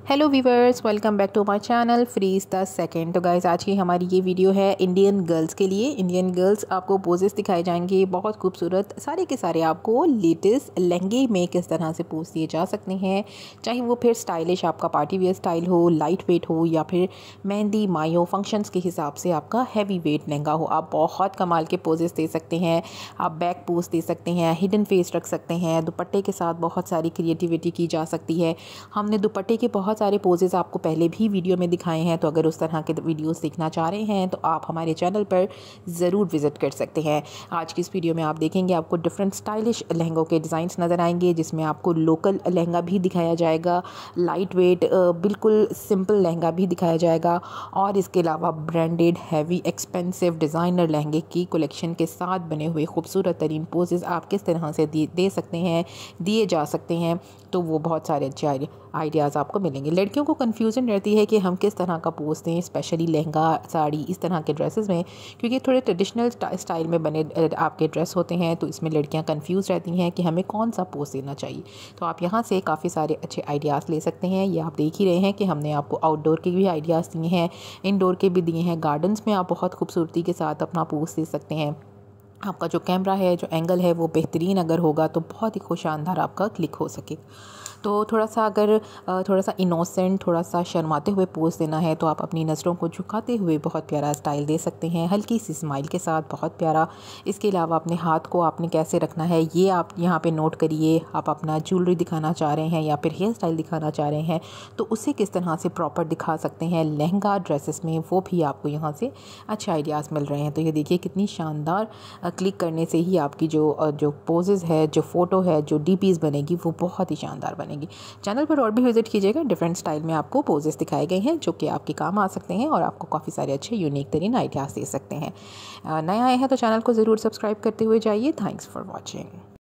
Hello viewers welcome back to my channel freeze the second तो guys आज की हमारी ये वीडियो है इंडियन गर्ल्स के लिए। इंडियन गर्ल्स आपको पोजेस दिखाए जाएँगे, बहुत खूबसूरत, सारे के सारे आपको लेटेस्ट लहंगे में किस तरह से पोज दिए जा सकते हैं। चाहे वो फिर स्टाइलिश आपका पार्टी वेयर स्टाइल हो लाइट वेट हो, या फिर मेहंदी मायो फ़ंक्शंस के हिसाब से आपका हैवी वेट लहंगा हो। आप बहुत कमाल के पोजेस दे सकते हैं, आप बैक पोज दे सकते हैं हिडन फेस रख सकते हैं, दुपट्टे के साथ बहुत सारी क्रिएटिविटी की जा सकती है। हमने दुपट्टे के बहुत सारे पोजेज़ आपको पहले भी वीडियो में दिखाए हैं तो अगर उस तरह के वीडियोस देखना चाह रहे हैं तो आप हमारे चैनल पर ज़रूर विज़िट कर सकते हैं। आज की इस वीडियो में आप देखेंगे आपको डिफरेंट स्टाइलिश लहंगों के डिज़ाइंस नज़र आएँगे, जिसमें आपको लोकल लहंगा भी दिखाया जाएगा लाइट वेट बिल्कुल सिंपल लहंगा भी दिखाया जाएगा, और इसके अलावा ब्रांडेड हैवी एक्सपेंसिव डिज़ाइनर लहंगे की कलेक्शन के साथ बने हुए खूबसूरत तरीन पोजेज़ आप किस तरह से दे सकते हैं, दिए जा सकते हैं तो वो बहुत सारे अच्छे आइडियाज़ आपको मिलेंगे। लड़कियों को कन्फ्यूज़न रहती है कि हम किस तरह का पोस्ट दें स्पेशली लहंगा, साड़ी, इस तरह के ड्रेसेस में, क्योंकि थोड़े ट्रेडिशनल स्टाइल में बने आपके ड्रेस होते हैं तो इसमें लड़कियाँ कन्फ्यूज़ रहती हैं कि हमें कौन सा पोस्ट देना चाहिए। तो आप यहाँ से काफ़ी सारे अच्छे आइडियाज़ ले सकते हैं। ये आप देख ही रहे हैं कि हमने आपको आउटडोर के भी आइडियाज़ दिए हैं इनडोर के भी दिए हैं गार्डन्स में आप बहुत खूबसूरती के साथ अपना पोस्ट दे सकते हैं। आपका जो कैमरा है, जो एंगल है, वो बेहतरीन अगर होगा तो बहुत ही खुश शानदार आपका क्लिक हो सके। तो थोड़ा सा अगर थोड़ा सा इनोसेंट थोड़ा सा शर्माते हुए पोज देना है तो आप अपनी नज़रों को झुकाते हुए बहुत प्यारा स्टाइल दे सकते हैं। हल्की सी स्माइल के साथ बहुत प्यारा। इसके अलावा अपने हाथ को आपने कैसे रखना है, ये आप यहाँ पे नोट करिए। आप अपना ज्वेलरी दिखाना चाह रहे हैं या फिर हेयर स्टाइल दिखाना चाह रहे हैं तो उसे किस तरह से प्रॉपर दिखा सकते हैं, लहंगा ड्रेसेस में, वो भी आपको यहाँ से अच्छे आइडियाज़ मिल रहे हैं। तो ये देखिए कितनी शानदार क्लिक करने से ही आपकी जो जो पोजेज़ है, जो फ़ोटो है, जो डी बनेगी, वो बहुत ही शानदार बनेगी। बनेगी चैनल पर और भी विज़िट कीजिएगा। डिफरेंट स्टाइल में आपको पोजेस दिखाए गए हैं, जो कि आपके काम आ सकते हैं और आपको काफ़ी सारे अच्छे यूनिक तरीन आइडियाज़ दे सकते हैं। नए आए हैं तो चैनल को ज़रूर सब्सक्राइब करते हुए जाइए। Thanks for watching